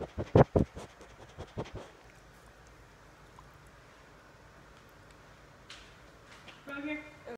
Right here.